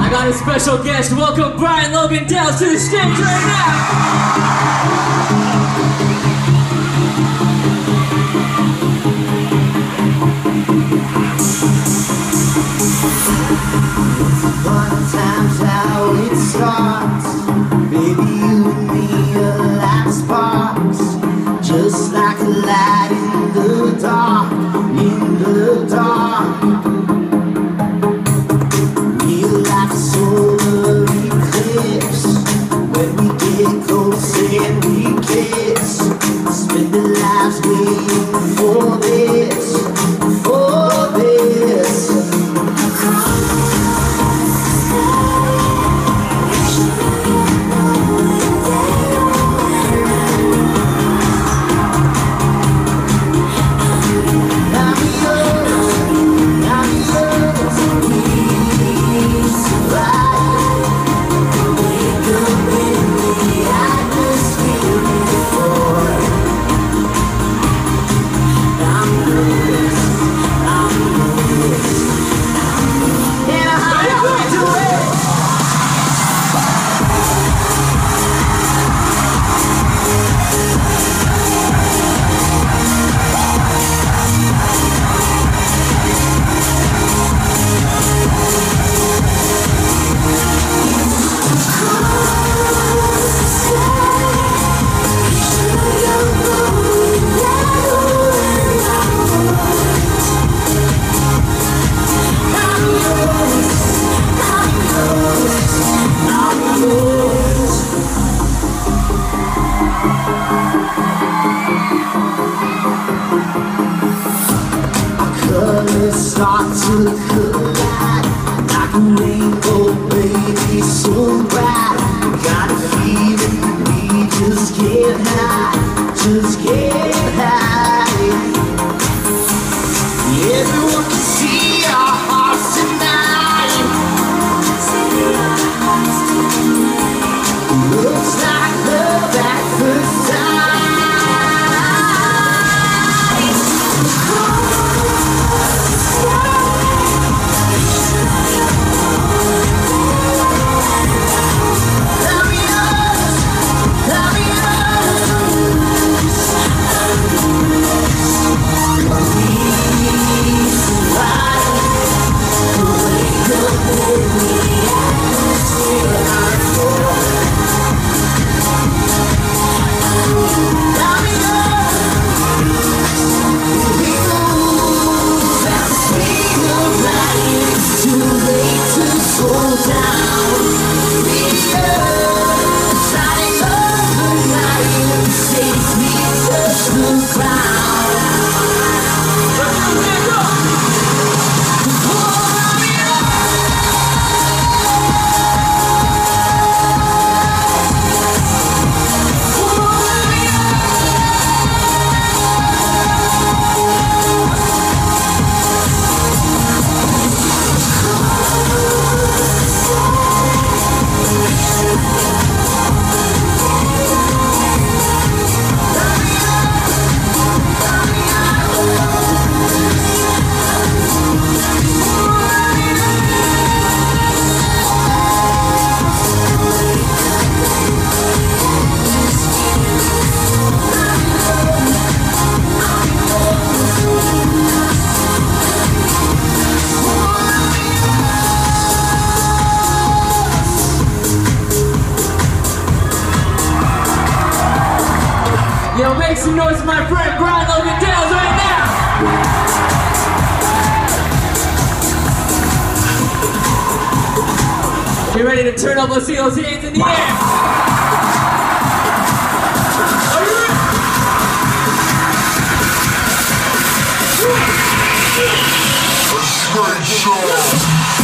I got a special guest. Welcome Brian Logan Dales to the stage right now. Fun times how it starts. Baby, get start to collide Like a rainbow, baby, so bright Got a feeling we just get high Just get high Yo, make some noise my friend Brian Logan Dales right now! Get ready to turn up. Let's see those hands in the air. Straight shot.